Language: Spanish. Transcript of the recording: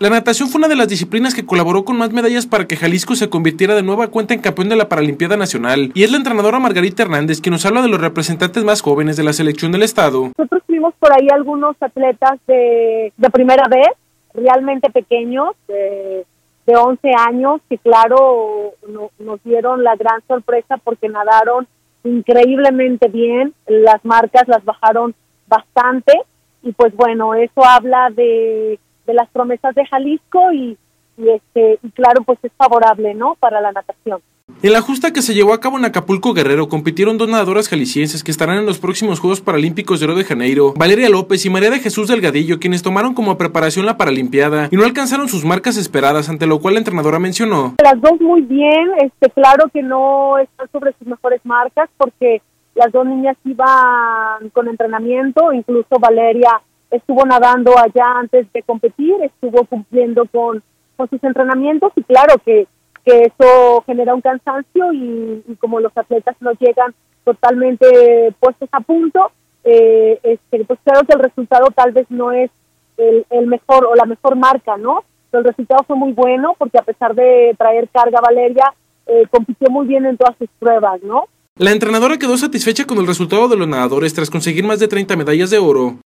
La natación fue una de las disciplinas que colaboró con más medallas para que Jalisco se convirtiera de nueva cuenta en campeón de la Paralimpiada Nacional. Y es la entrenadora Margarita Hernández quien nos habla de los representantes más jóvenes de la selección del estado. Nosotros tuvimos por ahí algunos atletas de, primera vez, realmente pequeños, de, 11 años, que claro, nos dieron la gran sorpresa porque nadaron increíblemente bien, las marcas las bajaron bastante y pues bueno, eso habla de de las promesas de Jalisco y, este y claro pues es favorable no para la natación en la justa que se llevó a cabo en Acapulco Guerrero compitieron dos nadadoras jaliscienses que estarán en los próximos Juegos Paralímpicos de Río de Janeiro, Valeria López y María de Jesús Delgadillo, quienes tomaron como preparación la Paralimpiada y no alcanzaron sus marcas esperadas, ante lo cual la entrenadora mencionó. Las dos muy bien, este claro que no están sobre sus mejores marcas porque las dos niñas iban con entrenamiento, incluso Valeria estuvo nadando allá antes de competir, estuvo cumpliendo con, con sus entrenamientos y claro que, que eso genera un cansancio y, como los atletas no llegan totalmente puestos a punto, eh, este, pues claro que el resultado tal vez no es el, el mejor o la mejor marca, ¿no? Pero el resultado fue muy bueno porque a pesar de traer carga Valeria, eh, compitió muy bien en todas sus pruebas, ¿no? La entrenadora quedó satisfecha con el resultado de los nadadores tras conseguir más de 30 medallas de oro.